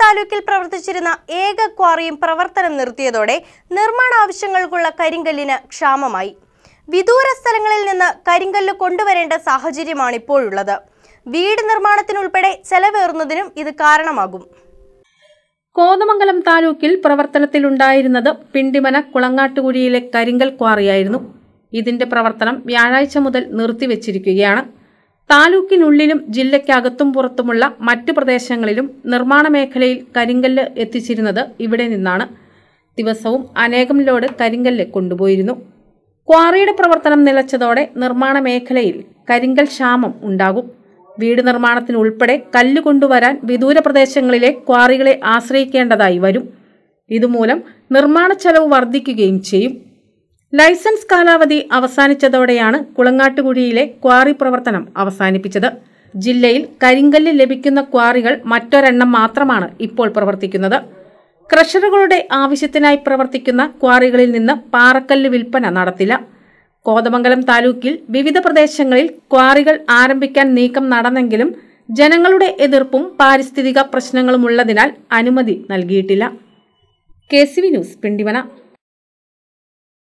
താലൂക്കിൽ പ്രവർത്തിച്ചിരുന്ന ഏക ക്വാറിയും പ്രവർത്തനം നിർത്തിയതോടെ നിർമ്മാണ ആവശ്യങ്ങൾക്കുള്ള കരിങ്കല്ലിന് ക്ഷാമമായി. വിദൂര സ്ഥലങ്ങളിൽ നിന്ന് കരിങ്കല്ല് കൊണ്ടുവരേണ്ട സാഹചര്യമാണ് ഇപ്പോഴുള്ളത്. വീട് നിർമ്മാണത്തിനുൾപ്പെടെ ചെലവേറുന്നതിനും ഇത് കാരണമാകും. കോതമംഗലം താലൂക്കിൽ പ്രവർത്തനത്തിലുണ്ടായിരുന്നത് പിണ്ടിമന കുളങ്ങാട്ടുകുഴിയിലെ കരിങ്കൽ ക്വാറിയായിരുന്നു. ഇതിന്റെ പ്രവർത്തനം വ്യാഴാഴ്ച മുതൽ നിർത്തിവെച്ചിരിക്കുകയാണ്. താലൂക്കിനുള്ളിലും ജില്ലയ്ക്കകത്തും പുറത്തുമുള്ള മറ്റു പ്രദേശങ്ങളിലും നിർമ്മാണ മേഖലയിൽ കരിങ്കല്ല് എത്തിച്ചിരുന്നത് ഇവിടെ നിന്നാണ്. ദിവസവും അനേകം ലോഡ് കരിങ്കല്ല് കൊണ്ടുപോയിരുന്നു. ക്വാറിയുടെ പ്രവർത്തനം നിലച്ചതോടെ നിർമ്മാണ മേഖലയിൽ കരിങ്കൽ ക്ഷാമം ഉണ്ടാകും. വീട് നിർമ്മാണത്തിനുൾപ്പെടെ കല്ല് കൊണ്ടുവരാൻ വിദൂര പ്രദേശങ്ങളിലെ ക്വാറികളെ ആശ്രയിക്കേണ്ടതായി വരും. ഇതുമൂലം നിർമ്മാണ ചെലവ് വർദ്ധിക്കുകയും ചെയ്യും. ലൈസൻസ് കാലാവധി അവസാനിച്ചതോടെയാണ് കുളങ്ങാട്ടുകുഴിയിലെ ക്വാറി പ്രവർത്തനം അവസാനിപ്പിച്ചത്. ജില്ലയിൽ കരിങ്കല്ല് ലഭിക്കുന്ന ക്വാറികൾ മറ്റൊരെണ്ണം മാത്രമാണ് ഇപ്പോൾ പ്രവർത്തിക്കുന്നത്. ക്രഷറുകളുടെ ആവശ്യത്തിനായി പ്രവർത്തിക്കുന്ന ക്വാറികളിൽ നിന്ന് പാറക്കല്ല് വിൽപ്പന നടത്തില്ല. കോതമംഗലം താലൂക്കിൽ വിവിധ പ്രദേശങ്ങളിൽ ക്വാറികൾ ആരംഭിക്കാൻ നീക്കം നടന്നെങ്കിലും ജനങ്ങളുടെ എതിർപ്പും പാരിസ്ഥിതിക പ്രശ്നങ്ങളുമുള്ളതിനാൽ അനുമതി നൽകിയിട്ടില്ല. K C V news Pindimana